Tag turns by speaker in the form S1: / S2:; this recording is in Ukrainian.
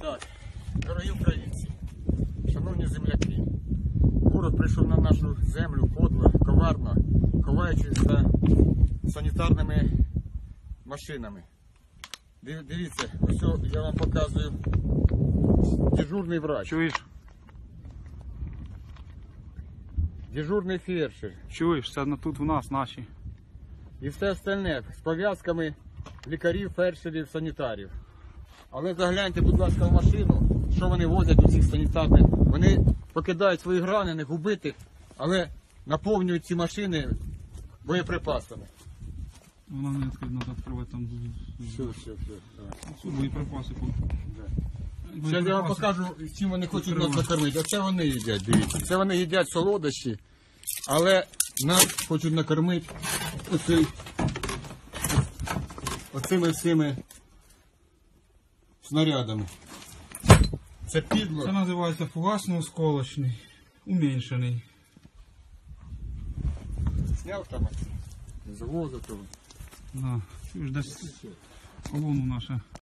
S1: Так, дорогі українці, шановні земляки, ворог прийшов на нашу землю подло, коварно, ховаючись за санітарними машинами. Дивіться, ось я вам показую дежурний врач,
S2: Чуєш?
S1: дежурний фельдшер
S2: Чуєш, це тут в нас наші.
S1: і все остальне з пов'язками лікарів, фельдшерів, санітарів. Але загляньте, будь ласка, в машину, що вони возять у цих санітарних. Вони покидають своїх ранених, убитих, але наповнюють ці машини боєприпасами.
S2: Вона не відкрита, треба відкривати там.
S1: Все, все, все.
S2: Все, боєприпаси.
S1: Зараз я вам покажу, чим вони хочуть нас накормити. Оце вони їдять, дивіться. Це вони їдять солодощі, але нас хочуть накормити оцей, оцими всіми снарядами. Це підло.
S2: Це називається фугасно-осколочний, уменьшений.
S1: Сняв там завозу того.
S2: Да. Чуєш, десь колону наша